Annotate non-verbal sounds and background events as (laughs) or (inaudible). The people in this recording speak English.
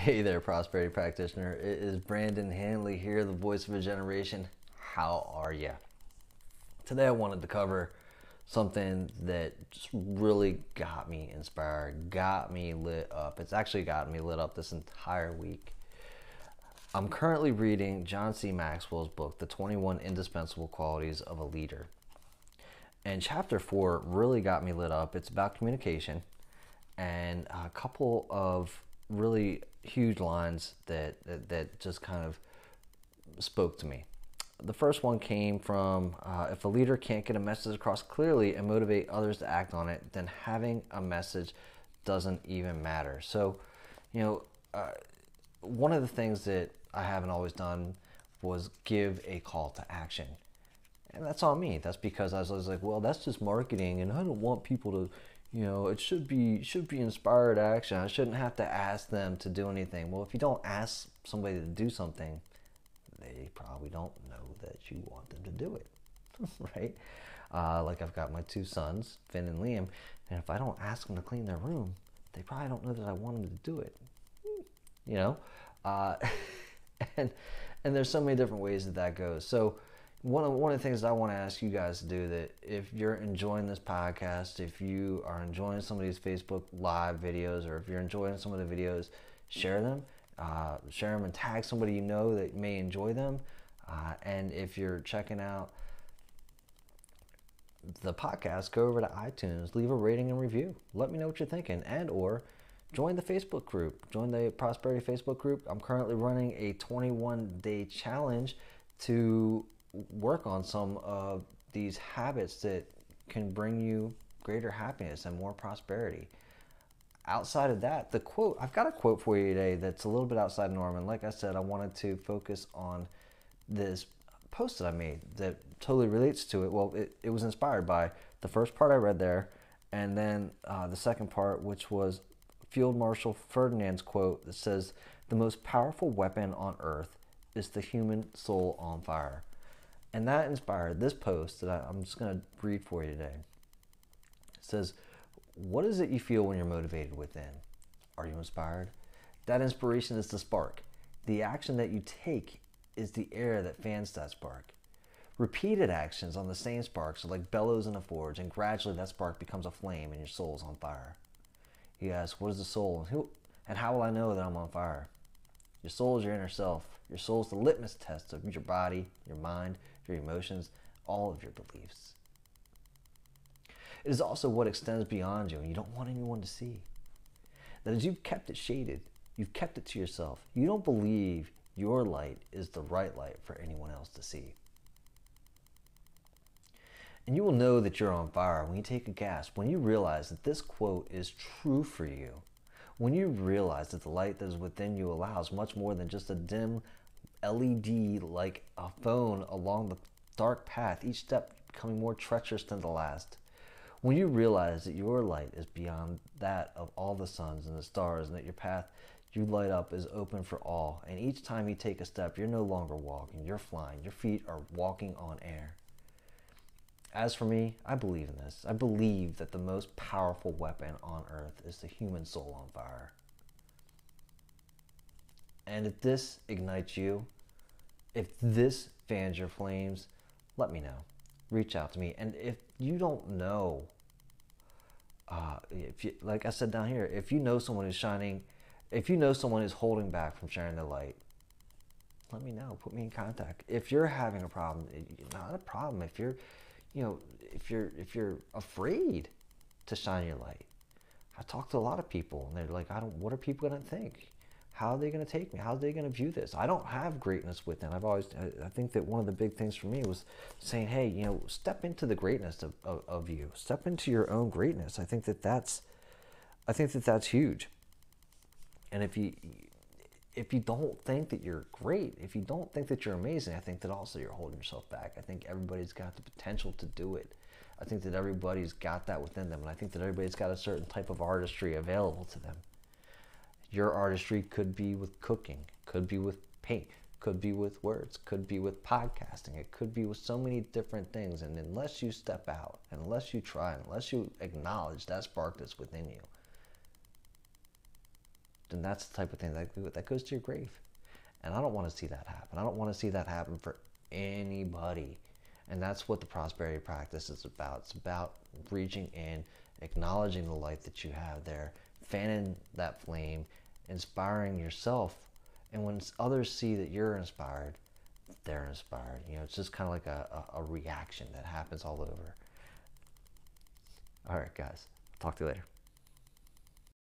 Hey there, prosperity practitioner. It is Brandon Hanley here, the voice of a generation. How are you? Today, I wanted to cover something that just really got me inspired, got me lit up. It's actually gotten me lit up this entire week. I'm currently reading John C. Maxwell's book, The 21 Indispensable Qualities of a Leader. And chapter four really got me lit up. It's about communication and a couple of really huge lines that, that, that just kind of spoke to me. The first one came from uh, if a leader can't get a message across clearly and motivate others to act on it, then having a message doesn't even matter. So, you know, uh, one of the things that I haven't always done was give a call to action. And that's on me. That's because I was like, well, that's just marketing, and I don't want people to, you know, it should be should be inspired action. I shouldn't have to ask them to do anything. Well, if you don't ask somebody to do something, they probably don't know that you want them to do it, (laughs) right? Uh, like I've got my two sons, Finn and Liam, and if I don't ask them to clean their room, they probably don't know that I want them to do it. You know, uh, (laughs) and and there's so many different ways that that goes. So one of, one of the things I want to ask you guys to do that if you're enjoying this podcast, if you are enjoying some of these Facebook live videos, or if you're enjoying some of the videos, share them. Uh, share them and tag somebody you know that may enjoy them. Uh, and if you're checking out the podcast, go over to iTunes, leave a rating and review. Let me know what you're thinking, and or join the Facebook group. Join the Prosperity Facebook group. I'm currently running a 21 day challenge to work on some of these habits that can bring you greater happiness and more prosperity. Outside of that, the quote, I've got a quote for you today that's a little bit outside norm. And like I said, I wanted to focus on this post that I made that totally relates to it. Well, it, it was inspired by the first part I read there, and then uh, the second part, which was Field Marshal Ferdinand's quote that says, The most powerful weapon on earth is the human soul on fire. And that inspired this post that I'm just going to read for you today. It says, What is it you feel when you're motivated within? Are you inspired? That inspiration is the spark. The action that you take is the air that fans that spark. Repeated actions on the same sparks are like bellows in a forge, and gradually that spark becomes a flame and your soul is on fire. You ask, What is the soul? And, who, and how will I know that I'm on fire? Your soul is your inner self. Your soul is the litmus test of your body, your mind, your emotions, all of your beliefs. It is also what extends beyond you and you don't want anyone to see. That as you've kept it shaded, you've kept it to yourself. You don't believe your light is the right light for anyone else to see. And you will know that you're on fire when you take a gasp, when you realize that this quote is true for you when you realize that the light that is within you allows much more than just a dim LED like a phone along the dark path, each step becoming more treacherous than the last. When you realize that your light is beyond that of all the suns and the stars, and that your path you light up is open for all, and each time you take a step, you're no longer walking, you're flying. Your feet are walking on air. As for me, I believe in this. I believe that the most powerful weapon on earth is the human soul on fire. And if this ignites you, if this fans your flames, let me know. Reach out to me. And if you don't know, uh, if you, like I said down here, if you know someone is shining, if you know someone is holding back from sharing their light, let me know. Put me in contact. If you're having a problem, not a problem. If you're you know, if you're if you're afraid to shine your light. I talk to a lot of people and they're like, I don't what are people gonna think? How are they gonna take me? How are they gonna view this? I don't have greatness within. I've always I think that one of the big things for me was saying, hey, you know, step into the greatness of, of, of you. Step into your own greatness. I think that that's I think that that's huge. And if you if you don't think that you're great, if you don't think that you're amazing, I think that also you're holding yourself back. I think everybody's got the potential to do it. I think that everybody's got that within them, and I think that everybody's got a certain type of artistry available to them. Your artistry could be with cooking, could be with paint, could be with words, could be with podcasting, it could be with so many different things. And unless you step out, unless you try, unless you acknowledge that spark that's within you, then that's the type of thing that, that goes to your grave. And I don't want to see that happen. I don't want to see that happen for anybody. And that's what the prosperity practice is about. It's about reaching in, acknowledging the light that you have there, fanning that flame, inspiring yourself. And when others see that you're inspired, they're inspired. You know, it's just kind of like a, a, a reaction that happens all over. All right, guys. Talk to you later.